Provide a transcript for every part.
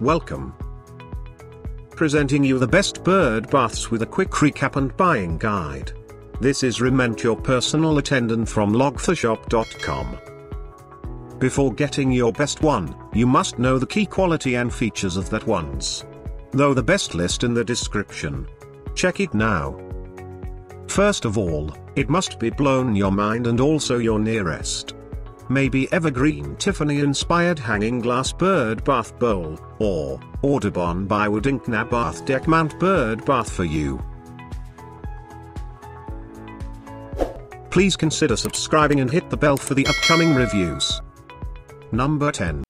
Welcome. Presenting you the best bird baths with a quick recap and buying guide. This is Rement your personal attendant from logforshop.com. Before getting your best one, you must know the key quality and features of that one's. Though the best list in the description. Check it now. First of all, it must be blown your mind and also your nearest. Maybe evergreen Tiffany inspired hanging glass bird bath bowl, or Audubon by Woodink NABATH deck mount bird bath for you. Please consider subscribing and hit the bell for the upcoming reviews. Number 10.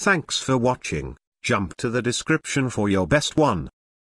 Thanks for watching, jump to the description for your best one.